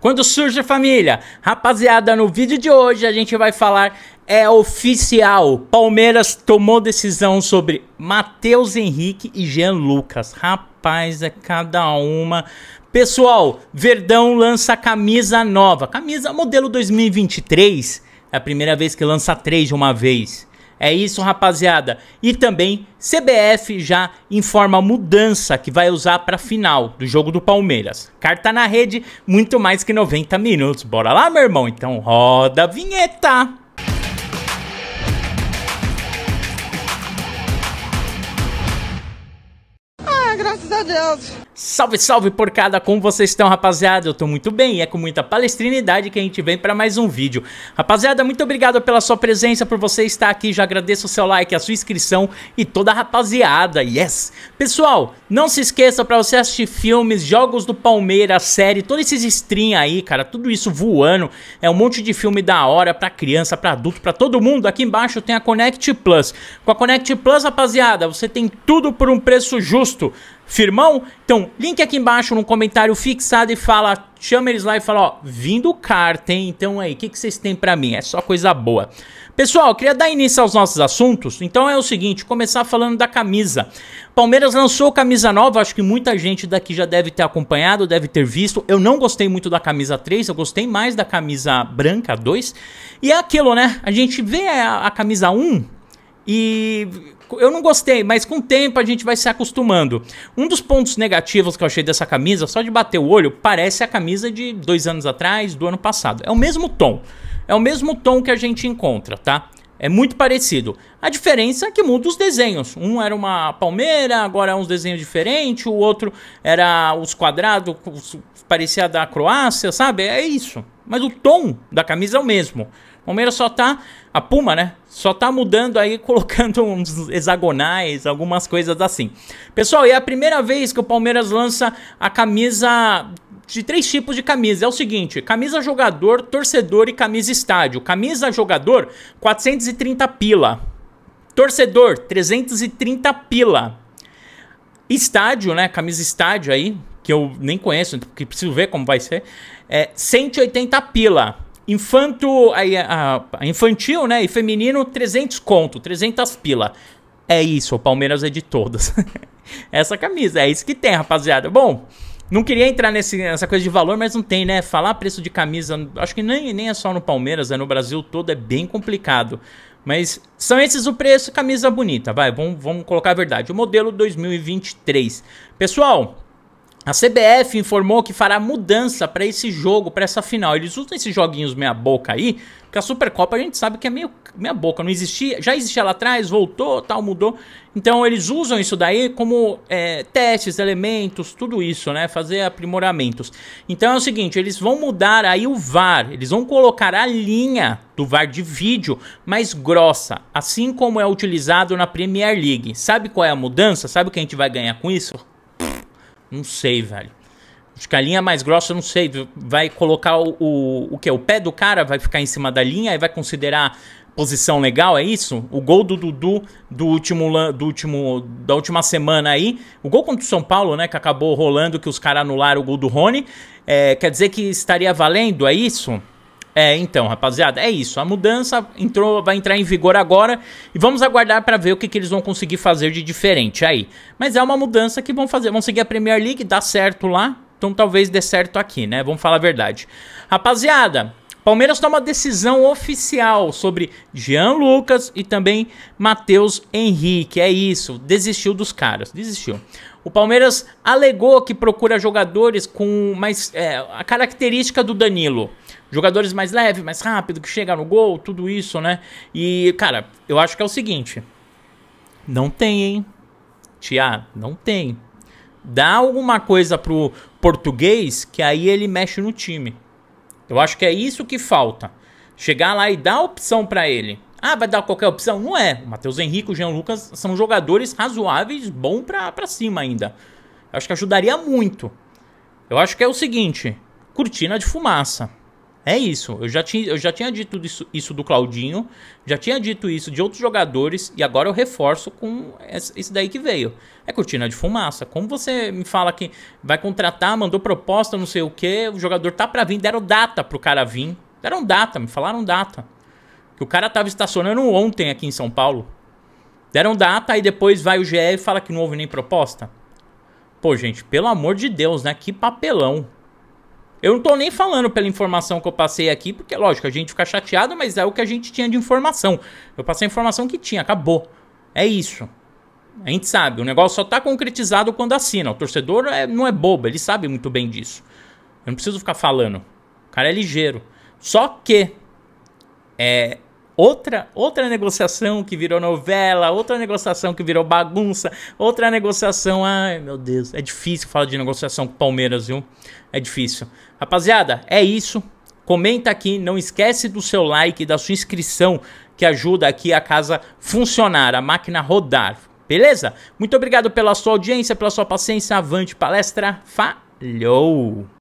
Quando surge família, rapaziada, no vídeo de hoje a gente vai falar é oficial. Palmeiras tomou decisão sobre Matheus Henrique e Jean Lucas. Rapaz, é cada uma. Pessoal, Verdão lança camisa nova. Camisa modelo 2023. É a primeira vez que lança três de uma vez. É isso, rapaziada. E também CBF já informa a mudança que vai usar para final do jogo do Palmeiras. Carta na rede, muito mais que 90 minutos. Bora lá, meu irmão? Então roda a vinheta. Ah, graças a Deus. Salve, salve porcada, como vocês estão, rapaziada? Eu tô muito bem e é com muita palestrinidade que a gente vem para mais um vídeo. Rapaziada, muito obrigado pela sua presença, por você estar aqui, já agradeço o seu like, a sua inscrição e toda a rapaziada, yes! Pessoal, não se esqueça para você assistir filmes, jogos do Palmeiras, série, todos esses stream aí, cara, tudo isso voando, é um monte de filme da hora pra criança, pra adulto, pra todo mundo. Aqui embaixo tem a Connect Plus. Com a Connect Plus, rapaziada, você tem tudo por um preço justo. Firmão? Então, link aqui embaixo no comentário fixado e fala, chama eles lá e fala, ó, vindo carta, hein? Então aí, o que, que vocês têm pra mim? É só coisa boa. Pessoal, queria dar início aos nossos assuntos, então é o seguinte, começar falando da camisa. Palmeiras lançou camisa nova, acho que muita gente daqui já deve ter acompanhado, deve ter visto. Eu não gostei muito da camisa 3, eu gostei mais da camisa branca 2. E é aquilo, né? A gente vê a, a camisa 1 e eu não gostei, mas com o tempo a gente vai se acostumando. Um dos pontos negativos que eu achei dessa camisa, só de bater o olho, parece a camisa de dois anos atrás, do ano passado. É o mesmo tom. É o mesmo tom que a gente encontra, tá? É muito parecido. A diferença é que muda os desenhos. Um era uma palmeira, agora é uns desenhos diferentes. O outro era os quadrados, parecia da Croácia, sabe? É isso. Mas o tom da camisa é o mesmo. Palmeiras só tá. A Puma, né? Só tá mudando aí, colocando uns hexagonais, algumas coisas assim. Pessoal, é a primeira vez que o Palmeiras lança a camisa de três tipos de camisa. É o seguinte: camisa jogador, torcedor e camisa estádio. Camisa jogador, 430 pila. Torcedor, 330 pila. Estádio, né? Camisa estádio aí, que eu nem conheço, porque preciso ver como vai ser. É 180 pila. Infanto, a, a, infantil, né, e feminino, 300 conto, 300 pila. É isso, o Palmeiras é de todas. Essa camisa, é isso que tem, rapaziada. Bom, não queria entrar nesse, nessa coisa de valor, mas não tem, né? Falar preço de camisa, acho que nem, nem é só no Palmeiras, é no Brasil todo, é bem complicado. Mas são esses o preço, camisa bonita, vai, vamos, vamos colocar a verdade. O modelo 2023. Pessoal, a CBF informou que fará mudança para esse jogo, para essa final. Eles usam esses joguinhos meia boca aí, porque a Supercopa a gente sabe que é meio meia boca, não existia, já existia lá atrás, voltou, tal, mudou. Então eles usam isso daí como é, testes, elementos, tudo isso, né? Fazer aprimoramentos. Então é o seguinte, eles vão mudar aí o VAR, eles vão colocar a linha do VAR de vídeo mais grossa, assim como é utilizado na Premier League. Sabe qual é a mudança? Sabe o que a gente vai ganhar com isso? Não sei, velho. Acho que a linha mais grossa, não sei. Vai colocar o, o, o que? O pé do cara vai ficar em cima da linha e vai considerar posição legal, é isso? O gol do Dudu do último, do último da última semana aí, o gol contra o São Paulo, né, que acabou rolando, que os caras anularam o gol do Rony, é, quer dizer que estaria valendo, é isso? É, então, rapaziada, é isso. A mudança entrou, vai entrar em vigor agora e vamos aguardar para ver o que, que eles vão conseguir fazer de diferente aí. Mas é uma mudança que vão fazer, vão seguir a Premier League, dá certo lá, então talvez dê certo aqui, né? Vamos falar a verdade. Rapaziada, Palmeiras toma decisão oficial sobre Jean Lucas e também Matheus Henrique. É isso, desistiu dos caras, desistiu. O Palmeiras alegou que procura jogadores com mais é, a característica do Danilo. Jogadores mais leves, mais rápido, que chega no gol, tudo isso, né? E, cara, eu acho que é o seguinte. Não tem, hein? Tia, não tem. Dá alguma coisa pro português que aí ele mexe no time. Eu acho que é isso que falta. Chegar lá e dar opção para ele. Ah, vai dar qualquer opção? Não é. O Matheus Henrique e o Jean Lucas são jogadores razoáveis, bom pra, pra cima ainda. Eu acho que ajudaria muito. Eu acho que é o seguinte: cortina de fumaça. É isso. Eu já tinha, eu já tinha dito isso, isso do Claudinho, já tinha dito isso de outros jogadores, e agora eu reforço com esse daí que veio. É cortina de fumaça. Como você me fala que vai contratar, mandou proposta, não sei o que, o jogador tá para vir, deram data pro cara vir. Deram data, me falaram data. Que o cara tava estacionando ontem aqui em São Paulo. Deram data, aí depois vai o GE e fala que não houve nem proposta. Pô, gente, pelo amor de Deus, né? Que papelão. Eu não tô nem falando pela informação que eu passei aqui, porque, lógico, a gente fica chateado, mas é o que a gente tinha de informação. Eu passei a informação que tinha, acabou. É isso. A gente sabe, o negócio só tá concretizado quando assina. O torcedor é, não é bobo, ele sabe muito bem disso. Eu não preciso ficar falando. O cara é ligeiro. Só que é, outra outra negociação que virou novela, outra negociação que virou bagunça, outra negociação, ai meu Deus, é difícil falar de negociação com Palmeiras, viu? É difícil. Rapaziada, é isso. Comenta aqui, não esquece do seu like, da sua inscrição, que ajuda aqui a casa funcionar, a máquina rodar. Beleza? Muito obrigado pela sua audiência, pela sua paciência. Avante palestra. Falhou!